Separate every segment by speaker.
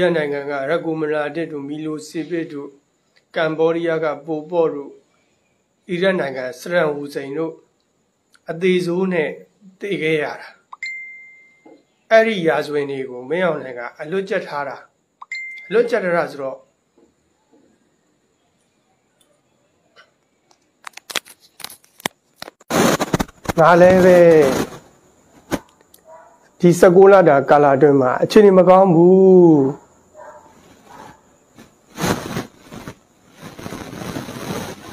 Speaker 1: ရနိုင်ငံကရကူမလာတစ်တို့မီလိုစီပစ်တို့ကမ်ဘောဒီးယားကပိုပေါ့တို့အီရတ်နိုင်ငံစရန်ဟူစိန်တို့အသေးစိုးနဲ့တည်ခဲ့ရတာအဲ့ဒီရာဇဝင်တွေကိုမင်းအောင်နိုင်ကအလွတ်ကျက်ထားတာအလွတ်ကျက်ထားတာဆိုတော့ငါလည်းပဲဒီ16လတာကာလအတွင်းမှာအခြေအနေမကောင်းဘူး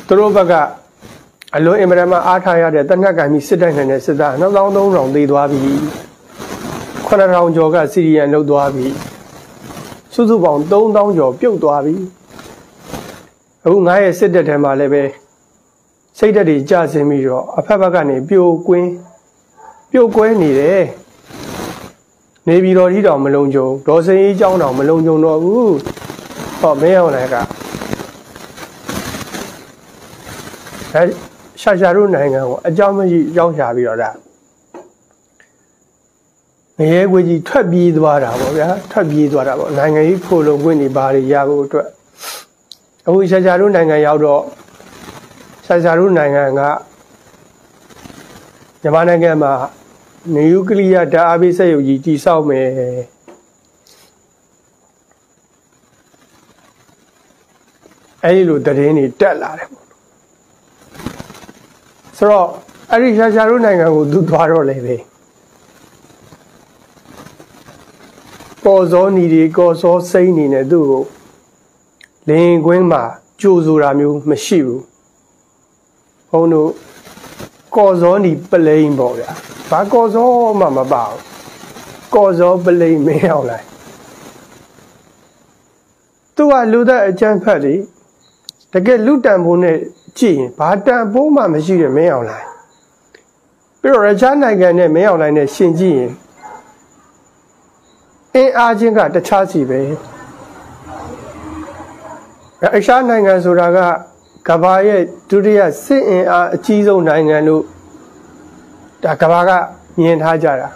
Speaker 1: သူတို့ဘက်ကအလွန်အင်မတန်မှအားထားရတဲ့တနက်ကံပြီးစစ်တိုက်နိုင်တဲ့စစ်သား9300သေသွားပြီ9000ကျော်ကစီရီယန်လုတ်သွားပြီစုစုပေါင်း3000ကျော်ပြုတ်သွားပြီအခုငါရဲ့စစ်တပ်ထဲမှာလည်းပဲစိတ်ဓာတ်တွေကျဆင်းပြီးတော့အဖက်ဘက်ကနေပြိုကွင်းပြိုကွဲနေတယ်နေပြည်တော်ထိတောင်မလုံခြုံဒေါ်စင်းအေးကျောင်းတောင်မလုံခြုံတော့ဘူးဟောမင်းအောင်လည်းက အဲရှာရှာတို့နိုင်ငံကိုအကြောင်းမရှိအကြောင်းရှာပြီးတော့ဒါငရဲခွေကြီးထွက်ပြေးသွားတာပေါ့ဗျာထွက်ပြေးသွားတာပေါ့နိုင်ငံကြီးခိုလုံခွင့်တွေဘာတွေရဖို့အတွက်အခုရှာရှာတို့နိုင်ငံရောက်တော့ရှာရှာတို့နိုင်ငံကမြန်မာနိုင်ငံမှာနျူကလ িয়ার ဓာတ်အားပေးစက်ရုပ်ကြီးတည်ဆောက်မယ်အဲဒီလိုတည်င်းတွေတက်လာတယ်ပေါ့ ဆိုတော့အဲ့ဒီရှာရှာတို့နိုင်ငံကိုသူသွားတော့လေပဲကော်စောနီတွေကော်စောစိမ့်နေနဲ့သူ့ကိုလင်းကွင်းမှာကြိုဆိုတာမျိုးမရှိဘူးဘုန်းတို့ကော်စောနီပလိန်ပေါ့ဗျာဘာကော်စောမှမပါဘူးကော်စောပလိန်မင်းအောင်လိုက်သူကလူသက်အကျန်းဖက်လေ တကယ်လူတန်ဖို့နဲ့ကြည့်ရင်ဘာတန်ဖိုးမှမရှိတဲ့မင်းအောင်လိုင်းပြီးတော့ရချားနိုင်ငံနဲ့မင်းအောင်လိုင်းနဲ့ရှင်ကြည့်ရင်အင်းအားချင်းကတခြားစီပဲအရှားနိုင်ငံဆိုတာကကဘာရဲ့ဒုတိယစစ်အင်အားအကြီးဆုံးနိုင်ငံလို့ဒါကဘာကမြင်ထားကြတာ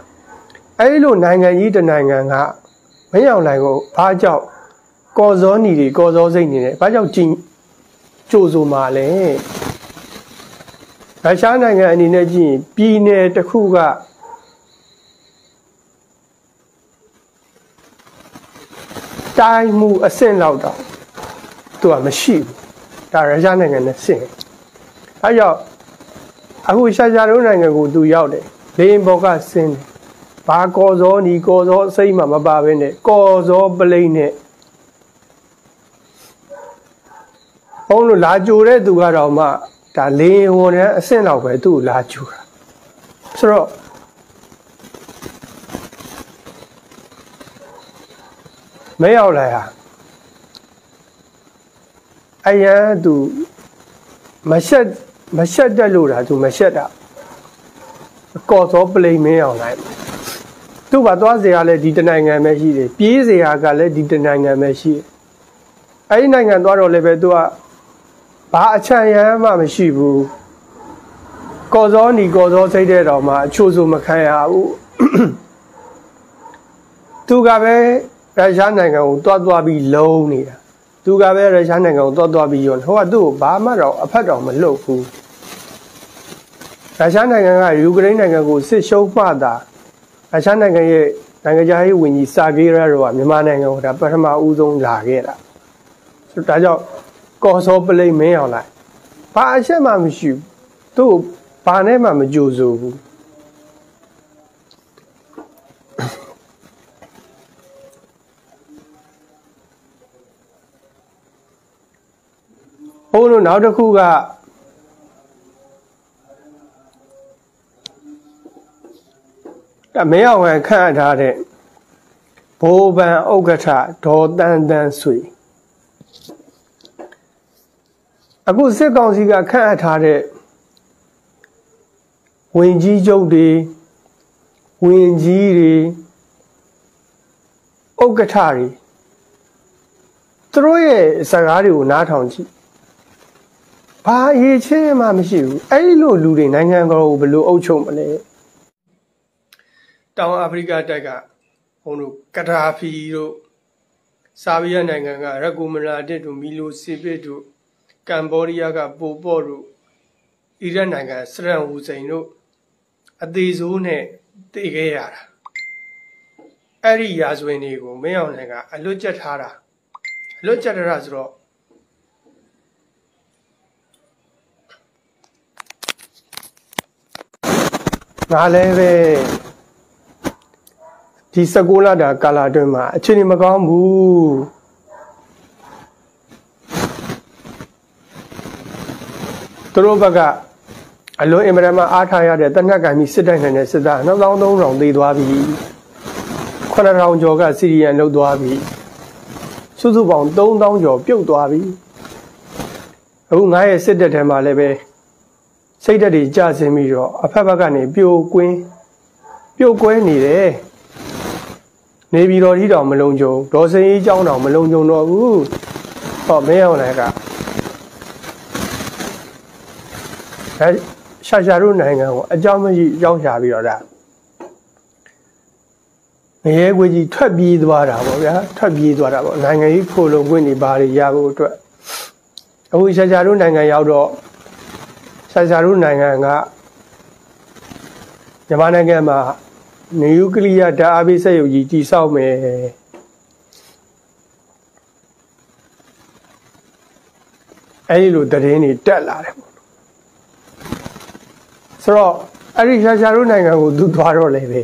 Speaker 1: အဲဒီလိုနိုင်ငံကြီးတနိုင်ငံကမင်းအောင်လိုင်းကိုဘာကြောင့်ကော်စောနီတွေကော်စောစိတ်နေတယ်ဘာကြောင့်ကြည် ကြိုဆိုမှာလဲရုရှားနိုင်ငံအနေနဲ့ကြည့်ရင်ပြည်နယ်တစ်ခုကတိုင်းမှုအဆင့်လောက်တော့သူကမရှိဘူးဒါရုရှားနိုင်ငံနဲ့ဆင့်အဲကြောင့်အခုရှာရှာတို့နိုင်ငံကိုသူရောက်တယ်လေရင်ဘောကဆင်းတယ်ဘာကော်စောနီကော်စောစိတ်မှမပါဘဲနဲ့ကော်စောပလိမ့်နဲ့ဘုန်း လို့လာကြိုတဲ့သူကတော့မှဒါလေဝန်နဲ့အဆင့်လောက်ပဲသူ့ကိုလာကြိုတာဆိုတော့မရောက်လာရအရန်သူမရှက်မရှက်တက်လို့တာသူမရှက်တာကော်စောပလိန်မင်းအောင်လိုက်သူ့ဘာသွားစရာလဲဒီတနိုင်ငံပဲရှိတယ်ပြေးစရာကလည်းဒီတနိုင်ငံပဲရှိတယ်အဲဒီနိုင်ငံသွားတော့လည်းပဲသူက ဘာအချမ်းရမ်းမှမရှိဘူးကော်စောနီကော်စောစိတ်တဲ့တော်မှာအချို့ဆိုမခံရဘူးသူကပဲရုရှားနိုင်ငံကိုတွားတွားပြီးလုံးနေတာသူကပဲရုရှားနိုင်ငံကိုတွားတွားပြီးရောဟိုကသူ့ကိုဘာမှတော့အဖက်တော်မလုပ်ဘူးရုရှားနိုင်ငံကယူကရိန်းနိုင်ငံကိုစစ်ရှုံးမှတာရုရှားနိုင်ငံရဲ့နိုင်ငံခြားရေးဝန်ကြီးစာဂေရာရောကမြန်မာနိုင်ငံကိုဒါပထမဦးဆုံးလာခဲ့တာဒါကြောင့် ကော်စောပလိမ့်မင်းအောင်လိုက်ဘာအချက်မှမရှိဘူးသူ့ဘာနဲ့မှမကြိုဆိုဘူးဘုန်းတို့နောက်တစ်ခုကဒါမင်းအောင်ခန့်ထားတဲ့ဘိုးဘန်ဥက္ကဋ္ဌဒေါ်တန်တန်ဆွေ အခုစစ်ကောင်စီကခန့်အပ်ထားတဲ့ဝင်ကြီးချုပ်တွေဝင်ကြီးတွေဥက္ကဋ္ဌတွေသူတို့ရဲ့စကားတွေကိုနားထောင်ကြည့်ဘာအရေးချင်းမှမရှိဘူးအဲ့ဒီလိုလူတွေနိုင်ငံတော်ကိုဘယ်လိုအုပ်ချုပ်မလဲတောင်အာဖရိကတိုက်ကဘုံတို့ကဒါဖီတို့ဆာဗီးယားနိုင်ငံကရက်ကူမလာတစ်တို့မီလိုစီပစ်တို့ ကမ်ဘောဒီးယားကပိုပေါ့တို့အီရတ်နိုင်ငံစရန်ဟူစိန်တို့အသေးဆိုးနဲ့တည်ခဲ့ရတာအဲ့ဒီရာဇဝင်တွေကိုမင်းအောင်နိုင်ကအလွတ်ကျက်ထားတာအလွတ်ကျက်ထားတာဆိုတော့ငါလည်းပဲဒီ16လတာကာလအတွင်းမှာအခြေအနေမကောင်းဘူး သူတို့ဘက်ကအလွန်အင်မတန်မှအားထားရတဲ့တနက်ကံကြီးစစ်တိုက်နိုင်တဲ့စစ်သား2300သေသွားပြီ9000ကျော်ကစီရီယန်လောက်သွားပြီစုစုပေါင်း3000ကျော်ပြုတ်သွားပြီအခုငါရဲ့စစ်တပ်ထဲမှာလည်းပဲစိတ်ဓာတ်တွေကျဆင်းပြီးတော့အဖက်ဘက်ကနေပြိုကွင်းပြိုကွဲနေတယ်နေပြည်တော်ထီတောင်မလုံခြုံဒေါ်စင်ကြီးကျောင်းတောင်မလုံခြုံတော့ဘူးဟောမင်းအောင်လည်းကအဲ ရှာရှာတို့နိုင်ငံကိုအကြောင်းမရှိရောက်ရှာပြီးတော့ဒါငရဲခွေကြီးထွက်ပြေးသွားတာပေါ့ဗျာထွက်ပြေးသွားတာပေါ့နိုင်ငံကြီးဖိုလုံခွင့်တွေဘာတွေရဖို့အတွက်အခုရှာရှာတို့နိုင်ငံရောက်တော့ရှာရှာတို့နိုင်ငံကမြန်မာနိုင်ငံမှာနျူကလ িয়ার ဓာတ်အားပေးစက်ရုပ်ကြီးတည်ဆောက်မယ်အဲဒီလိုသတင်းတွေတက်လာတယ်ပေါ့ ဆိုတော့အဲ့ဒီရှာရှာတို့နိုင်ငံကိုသူသွားတော့လေပဲ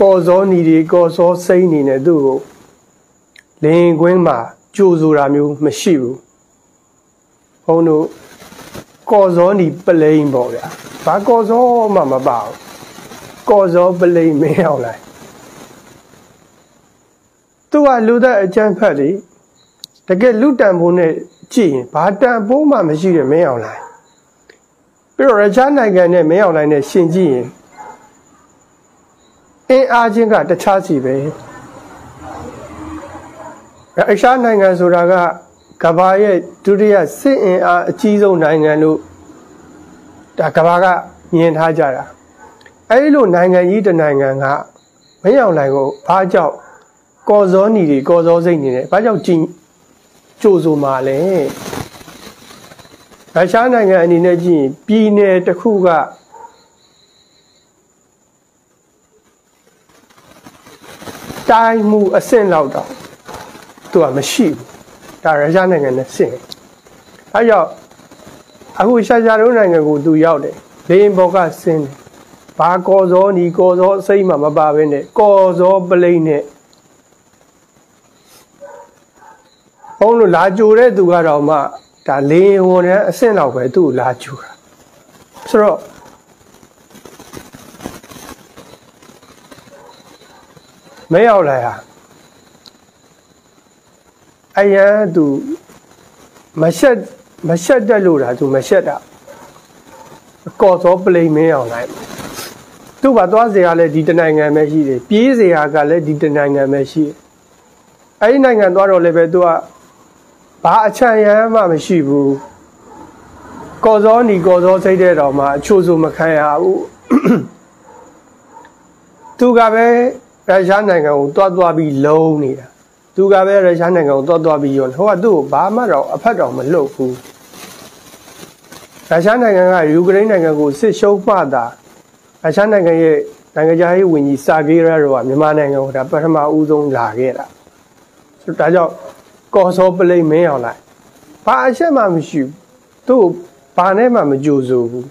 Speaker 1: ကော်စောနီတွေကော်စောစိမ့်နေနဲ့သူ့ကိုလင်းကွင်းမှာကြိုဆိုတာမျိုးမရှိဘူးဘုန်းတို့ကော်စောနီပလိန်ပေါ့ဗျာဘာကော်စောမှမပါဘူးကော်စောပလိန်မင်းအောင်လိုက်သူကလူသက်အကျန်းဖက်လေတကယ်လူတန်ဖိုးနဲ့ ကြည့်ရင်ဘာတန်ဖိုးမှမရှိတဲ့မင်းအောင်လိုက်ပြီးတော့ရချားနိုင်ငံနဲ့မင်းအောင်လိုက်နဲ့ရှင်ကြည့်ရင်အင်းအားချင်းကတခြားစီပဲအရှားနိုင်ငံဆိုတာကကဘာရဲ့ဒုတိယစစ်အင်အားအကြီးဆုံးနိုင်ငံလို့ဒါကဘာကမြင်ထားကြတာအဲဒီလိုနိုင်ငံကြီးတစ်နိုင်ငံကမင်းအောင်နိုင်ကိုဘာကြောင့်ကော်စောနီတွေကော်စောစိတ်နေတယ်ဘာကြောင့်ကြည် ကြိုဆိုမှလဲရုရှားနိုင်ငံအနေနဲ့ကြည့်ရင်ပြည်နယ်တစ်ခုကတိုင်းမှုအဆင့်လောက်တော့သူကမရှိဘူးဒါရုရှားနိုင်ငံနဲ့ဆင့်အဲကြောင့်အခုရှာရှာတို့နိုင်ငံကိုသူရောက်တယ်လေရင်ဘော်ကဆင်းတယ်ဘာကော်စောနီကော်စောစိတ်မှမပါဘဲနဲ့ကော်စောပလိန်နဲ့ ဘုံလို့လာကြိုတဲ့သူကတော့မှဒါလေရင်ဝန်နဲ့အဆင့်လောက်ပဲသူ့ကိုလာကြိုတာဆိုတော့မရောက်လာဟာအရန်သူမရှက်မရှက်တက်လို့တာသူမရှက်တာကော်စောပလိန်မင်းအောင်လိုက်သူ့ဘာသွားစရာလဲဒီတနိုင်ငံပဲရှိတယ်ပြေးစရာကလည်းဒီတနိုင်ငံပဲရှိတယ်အဲ့ဒီနိုင်ငံသွားတော့လည်းပဲသူက ဘာအချမ်းရမ်းမှမရှိဘူးကော်စောနီကော်စောစိတ်တဲ့တော်မှာအချို့ဆိုမခံရဘူးသူကပဲရုရှားနိုင်ငံကိုတွားတွားပြီးလုံးနေတာသူကပဲရုရှားနိုင်ငံကိုတွားတွားပြီးရောဟိုကသူ့ကိုဘာမှတော့အဖက်တော်မလုပ်ဘူးရုရှားနိုင်ငံကယူကရိန်းနိုင်ငံကိုစစ်ရှုံးမှတာရုရှားနိုင်ငံရဲ့နိုင်ငံခြားရေးဝန်ကြီးစာဂေးရာတော့မြန်မာနိုင်ငံကိုဒါပထမဦးဆုံးလာခဲ့တာဆိုဒါကြောင့် ကော်စောပလိမ့်မင်းအောင်လိုက်ဘာအချက်မှမရှိဘူးသူ့ဘာနဲ့မှမကြိုဆိုဘူး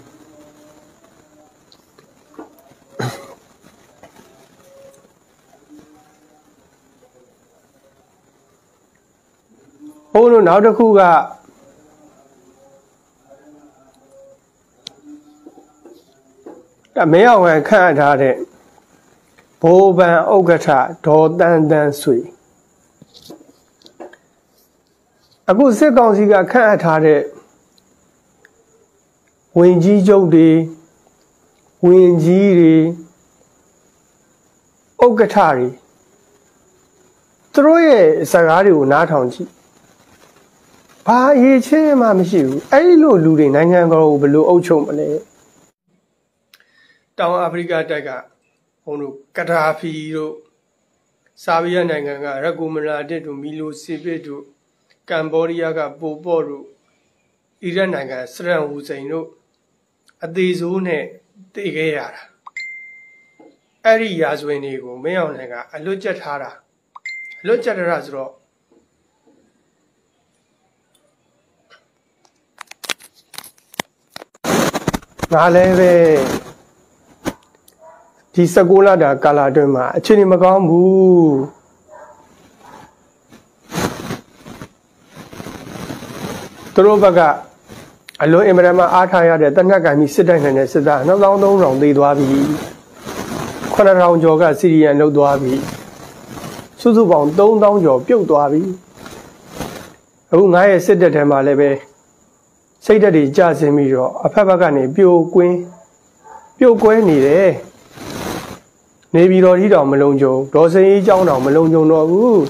Speaker 1: ဘုန်းတို့နောက်တစ်ခုကဒါမင်းအောင်ခံခန့်ထားတဲ့ဘိုးဘန်ဥက္ကဋ္ဌဒေါ်တန်တန်ဆွေ အခုစစ်ကောင်စီကခန့်အပ်ထားတဲ့ဝင်ကြီးချုပ်တွေဝင်ကြီးတွေဥက္ကဋ္ဌတွေသူတို့ရဲ့စကားတွေကိုနားထောင်ကြည့်ဘာအရေးချင်းမှမရှိဘူးအဲ့ဒီလိုလူတွေနိုင်ငံတော်ကိုဘယ်လိုအုပ်ချုပ်မလဲတောင်အာဖရိကတိုက်ကဘုံတို့ကဒါဖီတို့ဆာဗီးယားနိုင်ငံကရက်ကူမလာတစ်တို့မီလိုစီပစ်တို့ ကမ်ဘောဒီးယားကပိုပေါ့တို့အီရတ်နိုင်ငံစရန်ဟူစိန်တို့အသေးဆိုးနဲ့တည်ခဲ့ရတာအဲ့ဒီရာဇဝင်တွေကိုမင်းအောင်နိုင်ကအလွတ်ကျက်ထားတာအလွတ်ကျက်ထားတာဆိုတော့ငါလည်းပဲဒီ16လတာကာလအတွင်းမှာအခြေအနေမကောင်းဘူး သူတို့ဘက်ကအလွန်အင်မတန်မှအားထားရတဲ့တနက်ကံပြီးစစ်တိုက်နိုင်တဲ့စစ်သား2300သေသွားပြီ9000ကျော်ကစီရီယန်လောက်သွားပြီစုစုပေါင်း3000ကျော်ပြုတ်သွားပြီအခုငါရဲ့စစ်တပ်ထဲမှာလည်းပဲစိတ်ဓာတ်တွေကျဆင်းပြီးတော့အဖက်ဘက်ကနေပြိုကွင်းပြိုကွဲနေတယ်နေပြည်တော်ကြီးတောင်မလုံခြုံဒေါ်စင်ကြီးကျောင်းတောင်မလုံခြုံတော့ဘူး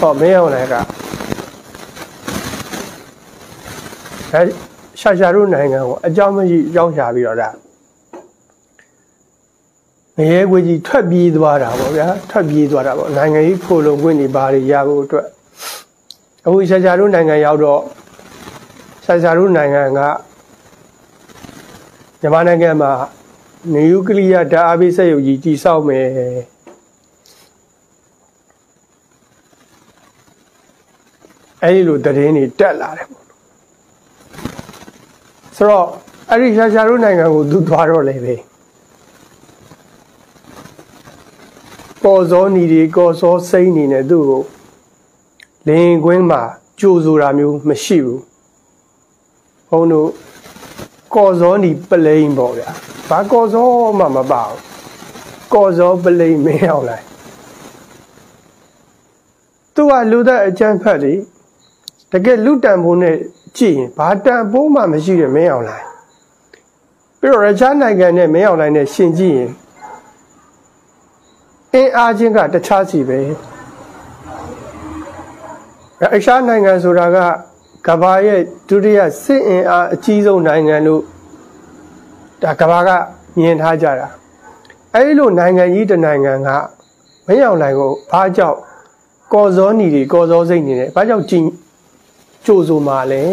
Speaker 1: ဟောမင်းအောင်လည်းက အဲရှာရှာတို့နိုင်ငံကိုအကြောင်းမရှိကြောင်းရှာပြီးတော့ဒါငရဲခွေကြီးထွက်ပြေးသွားတာပေါ့ဗျာထွက်ပြေးသွားတာပေါ့နိုင်ငံကြီးဖိုလုံခွင့်နေပါရရဖို့အတွက်အခုရှာရှာတို့နိုင်ငံရောက်တော့ရှာရှာတို့နိုင်ငံကမြန်မာနိုင်ငံမှာနျူကလ িয়ার ဓာတ်အားပေးစက်ရုပ်ကြီးတည်ဆောက်မယ်အဲဒီလိုတရင်တွေတက်လာတယ်ပေါ့ ဆိုတော့အဲ့ဒီရှာရှာတို့နိုင်ငံကိုသူသွားတော့လေပဲကော်စောနီတွေကော်စောစိမ့်နေနဲ့သူ့ကိုလင်းကွင်းမှာကြိုဆိုတာမျိုးမရှိဘူးဘုန်းတို့ကော်စောနီပလိန်ပေါ့ဗျာဘာကော်စောမှမပါဘူးကော်စောပလိန်မင်းအောင်လိုက်သူကလူသက်အကျန်းဖက်လေတကယ်လူတန်ဖိုးနဲ့ ကြည့်ရင်ဘာတန်ဖိုးမှမရှိတဲ့မင်းအောင်လိုက်ပြီးတော့ရချားနိုင်ငံနဲ့မင်းအောင်လိုက်နဲ့ရှင်ကြည့်ရင်အင်းအားချင်းကတခြားစီပဲအရှားနိုင်ငံဆိုတာကကဘာရဲ့ဒုတိယစစ်အင်အားအကြီးဆုံးနိုင်ငံလို့ဒါကဘာကမြင်ထားကြတာအဲဒီလိုနိုင်ငံကြီးတနိုင်ငံကမင်းအောင်နိုင်ကိုဘာကြောင့်ကော်စောနီတွေကော်စောစိတ်နေတယ်ဘာကြောင့်ကြည် ကြိုဆိုမှာလဲ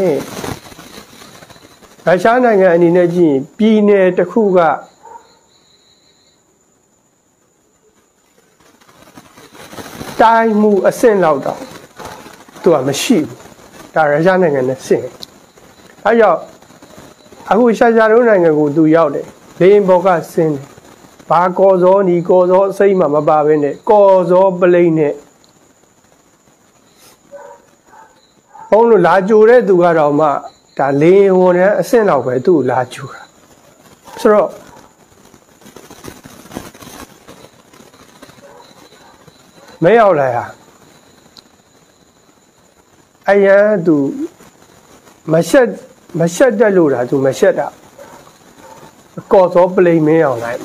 Speaker 1: ရုရှားနိုင်ငံအနေနဲ့ကြည့်ရင်ပြည်နယ်တစ်ခုကတိုင်းမှုအဆင့်လောက်တော့သူကမရှိဘူးဒါရုရှားနိုင်ငံနဲ့ဆင့်အဲကြောင့်အခုရှာရှာတို့နိုင်ငံကိုသူရောက်တယ်လေရင်ဘော်ကဆင်းတယ်ဘာကော်စောနီကော်စောစိတ်မှမပါဘဲနဲ့ကော်စောပလိန်နဲ့ ဘုန်းလို့လာကြိုတဲ့သူကတော့မှဒါလေရင်ဝန်နဲ့အဆင့်လောက်ပဲသူ့လာကြိုတာဆိုတော့မရောက်လာဟာအရန်သူမရှက်မရှက်တက်လို့တာသူမရှက်တာကော်စောပလိန်မင်းအောင်လိုက်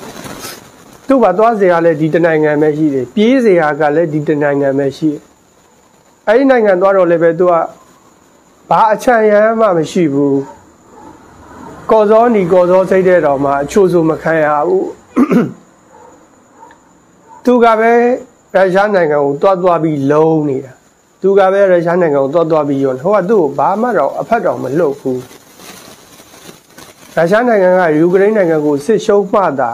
Speaker 1: သူ့ဘာသွားစရာလဲဒီတနိုင်ငံပဲရှိတယ်ပြေးစရာကလည်းဒီတနိုင်ငံပဲရှိတယ်အဲ့ဒီနိုင်ငံသွားတော့လည်းပဲသူက ဘာအချမ်းရမ်းမှမရှိဘူးကော်စောနီကော်စောစိတ်တဲ့တော်မှာအချို့ဆိုမခံရဘူးသူကပဲရုရှားနိုင်ငံကိုတွားတွားပြီးလုံးနေတာသူကပဲရုရှားနိုင်ငံကိုတွားတွားပြီးရောဟိုကသူ့ကိုဘာမှတော့အဖက်တော်မလှုပ်ဘူးရုရှားနိုင်ငံကယူကရိန်းနိုင်ငံကိုစစ်ရှုံးမှတာ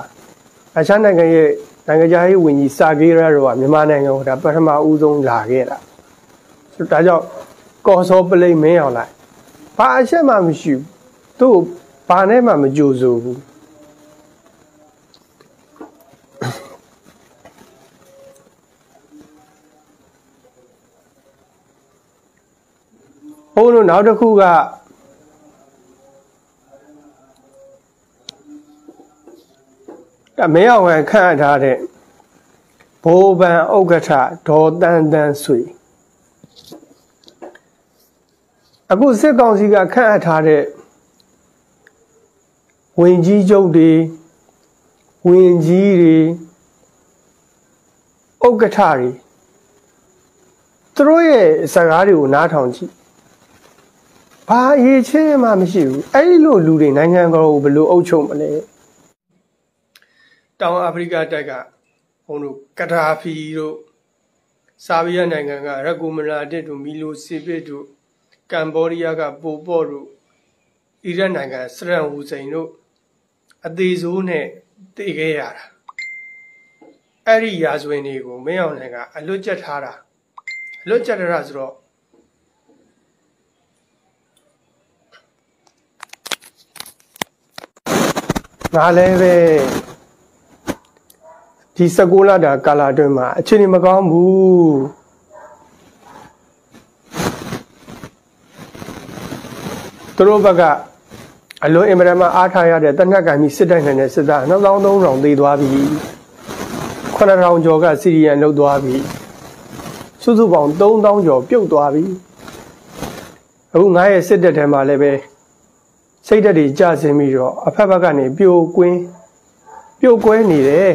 Speaker 1: ရုရှားနိုင်ငံရဲ့နိုင်ငံခြားရေးဝန်ကြီးစာဂေးရာတို့ကမြန်မာနိုင်ငံကိုဒါပထမဦးဆုံးလာခဲ့တာဒါကြောင့် ကော်စောပလိမ့်မင်းအောင်လိုက်ဘာအချက်မှမရှိဘူးသူ့ဘာနဲ့မှမကြိုဆိုဘူးဘုန်းတို့နောက်တစ်ခုကမင်းအောင်ဝယ်ခန့်ထားတဲ့ဘိုးဘန်ဥက္ကဋ္ဌဒေါ်တန်တန်ဆွေ အခုစစ်ကောင်စီကခန့်အပ်ထားတဲ့ဝင်ကြီးချုပ်တွေဝင်ကြီးတွေဥက္ကဋ္ဌတွေသူတို့ရဲ့စကားတွေကိုနားထောင်ကြည့်ဘာအရေးချင်းမှမရှိဘူးအဲ့ဒီလိုလူတွေနိုင်ငံတော်ကိုဘယ်လိုအုပ်ချုပ်မလဲတောင်အာဖရိကတိုက်ကဘုံတို့ကဒါဖီတို့ဆာဗီးယားနိုင်ငံကရက်ကူမလာတစ်တို့မီလိုစီပစ်တို့ ကမ်ဘောဒီးယားကပိုပေါ့တို့အီရတ်နိုင်ငံစရန်ဟူစိန်တို့အသေးစိုးနဲ့တည်ခဲ့ရတာအဲ့ဒီရာဇဝင်တွေကိုမင်းအောင်နိုင်ကအလွတ်ကျက်ထားတာအလွတ်ကျက်ထားတာဆိုတော့ငါလည်းပဲဒီ16လတာကာလအတွင်းမှာအခြေအနေမကောင်းဘူး သူတို့ဘက်ကအလွန်အင်မတန်မှအားထားရတဲ့တနက်ကံကြီးစစ်တိုက်နေတဲ့စစ်သား2300သေသွားပြီ9000ကျော်ကစီရီယန်လုတ်သွားပြီစုစုပေါင်း3000ကျော်ပြုတ်သွားပြီအခုငါရဲ့စစ်တပ်ထဲမှာလည်းပဲစိတ်ဓာတ်တွေကျဆင်းပြီးတော့အဖက်ဘက်ကနေပြိုကွင်းပြိုကွဲနေတယ်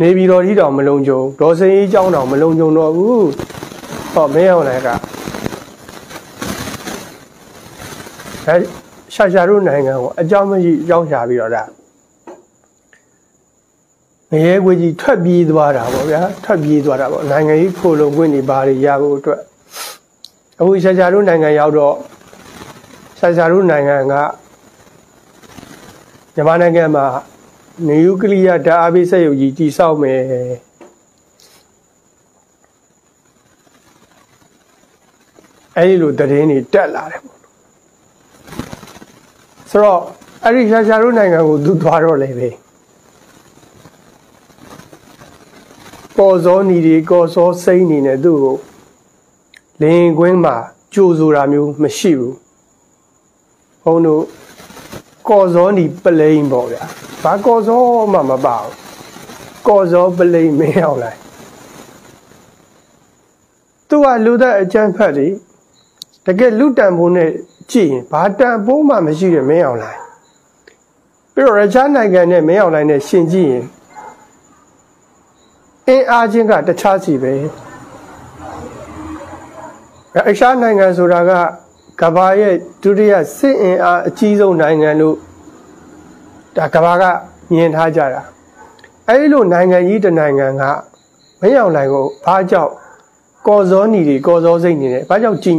Speaker 1: နေပြည်တော်ကြီးတောင်မလုံခြုံဒေါ်စင်ကြီးကျောင်းတောင်မလုံခြုံတော့ဘူးဟောမင်းအောင်လည်းက အဲရှာရှာတို့နိုင်ငံကိုအကြောင်းမရှိအကြောင်းရှာပြီးတော့ဒါငရဲခွေကြီးထွက်ပြေးသွားတာပေါ့ဗျာထွက်ပြေးသွားတာပေါ့နိုင်ငံကြီးခိုလုံခွင့်တွေဘာတွေရဖို့အတွက်အခုရှာရှာတို့နိုင်ငံရောက်တော့ရှာရှာတို့နိုင်ငံကမြန်မာနိုင်ငံမှာနျူကလ িয়ার ဓာတ်အားပေးစက်ရုပ်ကြီးတည်ဆောက်မယ်အဲဒီလိုသတင်းတွေတက်လာတယ်ပေါ့ ဆိုတော့အဲ့ဒီရှာရှာတို့နိုင်ငံကိုသူသွားတော့လေပဲကော်စောနီတွေကော်စောစိမ့်နေနဲ့သူ့ကိုလင်းကွင်းမှာကြိုဆိုတာမျိုးမရှိဘူးဘုန်းတို့ကော်စောနီပလိန်ပေါ့ဗျာဘာကော်စောမှမပါဘူးကော်စောပလိန်မင်းအောင်လိုက်သူကလူသက်အကျန်းဖတ်တယ်တကယ်လူတန်ဖိုးနဲ့ ကြည့်ရင်ဘာတန်ဖိုးမှမရှိတဲ့မင်းအောင်လိုက်ပြီးတော့ရချားနိုင်ငံနဲ့မင်းအောင်လိုက်နဲ့ရှင်ကြည့်ရင်အင်းအားချင်းကတခြားစီပဲအရှားနိုင်ငံဆိုတာကကဘာရဲ့ဒုတိယစစ်အင်အားအကြီးဆုံးနိုင်ငံလို့ဒါကဘာကမြင်ထားကြတာအဲဒီလိုနိုင်ငံကြီးတနိုင်ငံကမရောက်နိုင်ကိုဘာကြောင့်ကော်စောနီတွေကော်စောစိတ်နေတယ်ဘာကြောင့်ကြည်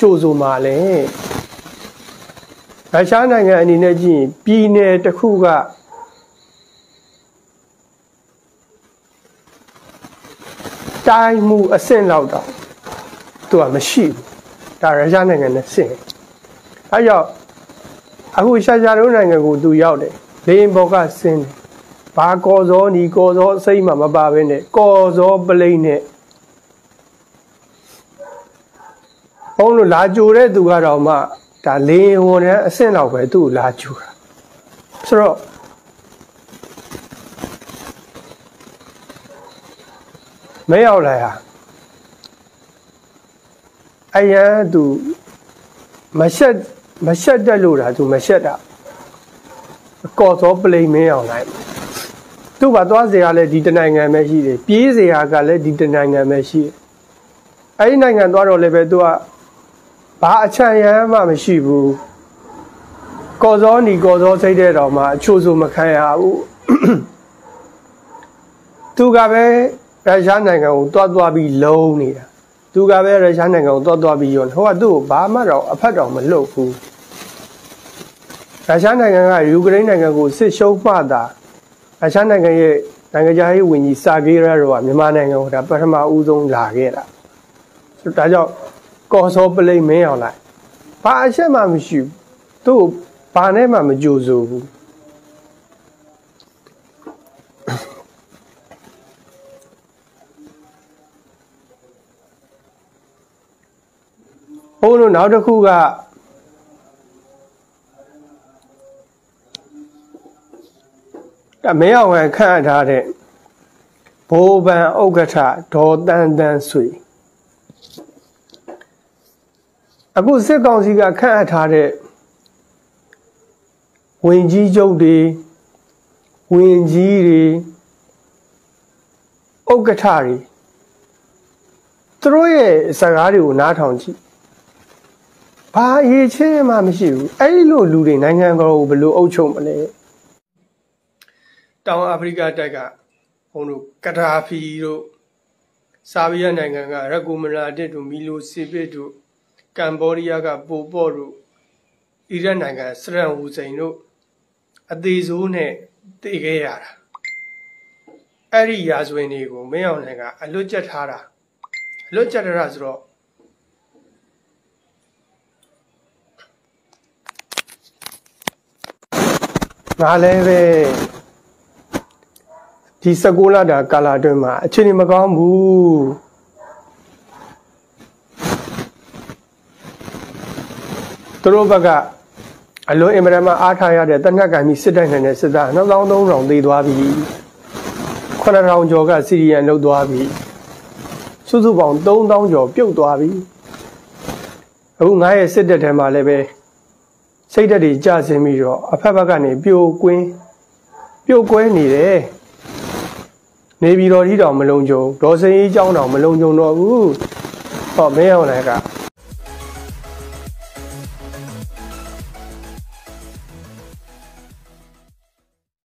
Speaker 1: ကြိုဆိုမှာလဲရုရှားနိုင်ငံအနေနဲ့ကြည့်ရင်ပြည်နယ်တစ်ခုကတိုင်းမှုအဆင့်လောက်တော့သူကမရှိဘူးဒါရုရှားနိုင်ငံနဲ့ဆင့်အဲကြောင့်အခုရှာရှာတို့နိုင်ငံကိုသူရောက်တယ်လေရင်ဘော်ကဆင်းတယ်ဘာကော်စောနီကော်စောစိတ်မှမပါဘဲနဲ့ကော်စောပလိမ့်နဲ့ ဘုန်းလို့လာကြိုတဲ့သူကတော့မှဒါလေရင်ဝန်နဲ့အဆင့်လောက်ပဲသူ့ကိုလာကြိုတာဆိုတော့မရောက်လာဟာအယံသူမရှက်မရှက်တက်လို့တာသူမရှက်တာကော်စောပလိန်မင်းအောင်လိုက်သူ့ဘာသွားစရာလဲဒီတနိုင်ငံပဲရှိတယ်ပြေးစရာကလည်းဒီတနိုင်ငံပဲရှိတယ်အဲ့ဒီနိုင်ငံသွားတော့လည်းပဲသူက ဘာအချမ်းရမ်းမှမရှိဘူးကော်စောနီကော်စောစိတ်တဲ့တော်မှာအချို့ဆိုမခံရဘူးသူကပဲရုရှားနိုင်ငံကိုတွားတွားပြီးလုံးနေတာသူကပဲရုရှားနိုင်ငံကိုတွားတွားပြီးရောဟိုကသူ့ကိုဘာမှတော့အဖက်တော်မလုပ်ဘူးရုရှားနိုင်ငံကယူကရိန်းနိုင်ငံကိုစစ်ရှုံးမှတာရုရှားနိုင်ငံရဲ့နိုင်ငံခြားရေးဝန်ကြီးစာဂေးရာတော့မြန်မာနိုင်ငံကိုဒါပထမဦးဆုံးလာခဲ့တာဆိုတော့ဒါကြောင့် ကော်စောပလိမ့်မင်းအောင်လိုက်ဘာအချက်မှမရှိဘူးသူ့ဘာနဲ့မှမကြိုဆိုဘူးဘုန်းတို့နောက်တစ်ခုကမင်းအောင်ဝယ်ခန့်ထားတဲ့ဘိုးဘန်ဥက္ကဋ္ဌဒေါ်တန်တန်ဆွေ အခုစစ်ကောင်စီကခန့်အပ်ထားတဲ့ဝင်ကြီးချုပ်တွေဝင်ကြီးတွေဥက္ကဋ္ဌတွေသူတို့ရဲ့စကားတွေကိုနားထောင်ကြည့်ဘာအရေးချင်းမှမရှိဘူးအဲ့လိုလူတွေနိုင်ငံတော်ကိုဘယ်လိုအုပ်ချုပ်မလဲတောင်အာဖရိကတိုက်ကဘုံတို့ကဒါဖီတို့ဆာဗီးယားနိုင်ငံကရက်ကူမလာတစ်တို့မီလိုစီပစ်တို့ ကမ်ဘောဒီးယားကပိုပေါ့တို့အီရတ်နိုင်ငံစရန်ဟူစိန်တို့အသေးစိုးနဲ့တည်ခဲ့ရတာအဲ့ဒီရာဇဝင်တွေကိုမင်းအောင်နိုင်ကအလွတ်ကျက်ထားတာအလွတ်ကျက်ထားတာဆိုတော့ငါလည်းပဲဒီ16လတာကာလအတွင်းမှာအခြေအနေမကောင်းဘူး သူတို့ဘက်ကအလွန်အင်မတန်မှအားထားရတဲ့တနက်ကင်ပြီးစစ်တိုက်နိုင်တဲ့စစ်သား2300သေသွားပြီ9000ကျော်ကစီရီယန်လုတ်သွားပြီစုစုပေါင်း3000ကျော်ပြုတ်သွားပြီအခုငါရဲ့စစ်တပ်ထဲမှာလည်းပဲစိတ်ဓာတ်တွေကျဆင်းပြီးတော့အဖက်ဘက်ကနေပြိုကွင်းပြိုကွဲနေတယ်နေပြည်တော်ကြီးတောင်မလုံခြုံဒေါ်စင်ကြီးကျောင်းတောင်မလုံခြုံတော့ဘူးဟောမင်းအောင်လည်းက